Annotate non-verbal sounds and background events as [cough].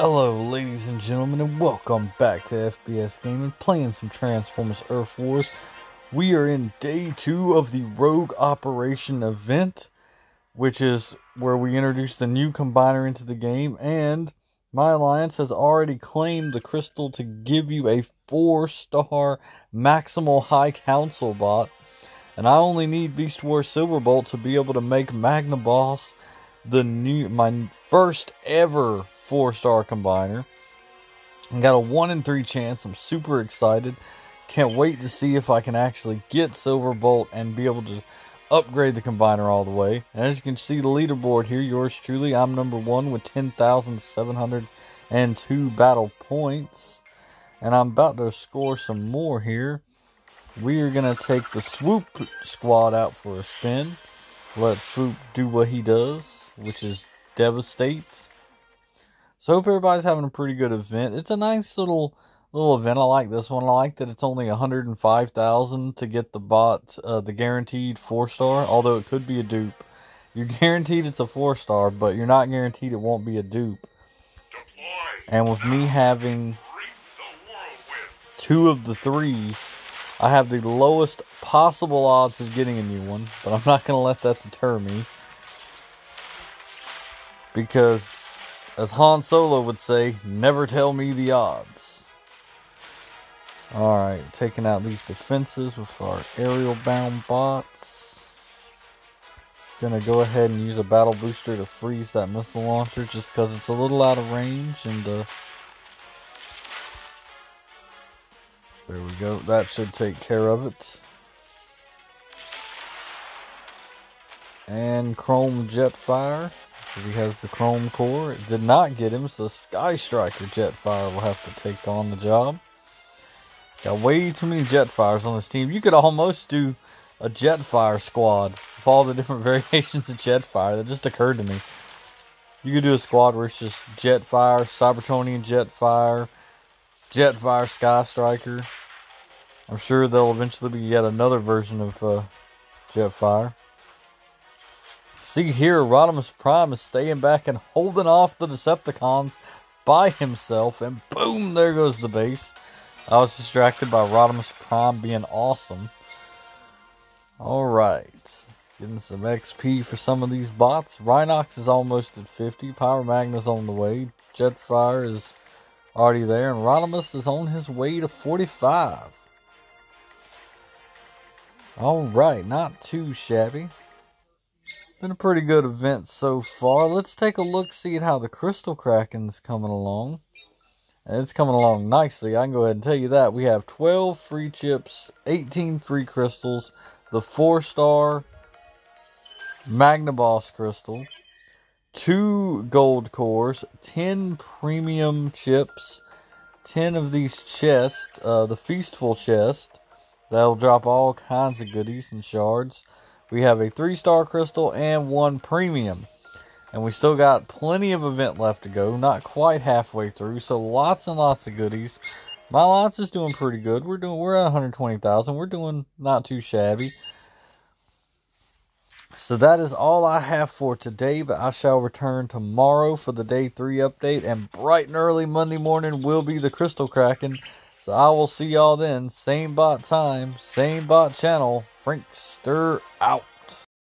Hello, ladies and gentlemen, and welcome back to FPS Gaming, playing some Transformers Earth Wars. We are in day two of the Rogue Operation event, which is where we introduce the new combiner into the game, and my alliance has already claimed the crystal to give you a four-star maximal high council bot, and I only need Beast Wars Silverbolt to be able to make Magna Boss the new my first ever four star combiner. I got a one in three chance. I'm super excited. Can't wait to see if I can actually get Silverbolt and be able to upgrade the combiner all the way. And as you can see the leaderboard here, yours truly, I'm number one with 10,702 battle points. And I'm about to score some more here. We are going to take the swoop squad out for a spin. Let Swoop do what he does, which is devastate. So hope everybody's having a pretty good event. It's a nice little little event. I like this one. I like that it's only 105,000 to get the bot, uh, the guaranteed four star. Although it could be a dupe. You're [laughs] guaranteed it's a four star, but you're not guaranteed it won't be a dupe. And with me having two of the three I have the lowest possible odds of getting a new one, but I'm not going to let that deter me. Because, as Han Solo would say, never tell me the odds. Alright, taking out these defenses with our aerial bound bots. Gonna go ahead and use a battle booster to freeze that missile launcher just because it's a little out of range and uh, There we go. That should take care of it. And Chrome Jetfire. He has the Chrome Core. It did not get him, so Sky Striker Jetfire will have to take on the job. Got way too many Jetfires on this team. You could almost do a Jetfire squad with all the different [laughs] variations of Jetfire. That just occurred to me. You could do a squad where it's just Jetfire, Cybertronian Jetfire, Jetfire Sky Striker. I'm sure there'll eventually be yet another version of uh, Jetfire. See here, Rodimus Prime is staying back and holding off the Decepticons by himself, and boom, there goes the base. I was distracted by Rodimus Prime being awesome. Alright, getting some XP for some of these bots. Rhinox is almost at 50, Power Magna's on the way, Jetfire is already there, and Rodimus is on his way to 45. Alright, not too shabby. Been a pretty good event so far. Let's take a look, see how the Crystal Kraken's coming along. And it's coming along nicely. I can go ahead and tell you that. We have 12 free chips, 18 free crystals, the 4-star Magna Boss crystal, two gold cores, 10 premium chips, 10 of these chests, uh, the Feastful chest. That'll drop all kinds of goodies and shards. We have a 3-star crystal and one premium. And we still got plenty of event left to go. Not quite halfway through, so lots and lots of goodies. My alliance is doing pretty good. We're doing we're at 120,000. We're doing not too shabby. So that is all I have for today, but I shall return tomorrow for the day 3 update, and bright and early Monday morning will be the Crystal Kraken. So I will see y'all then. Same bot time, same bot channel. Frankster out.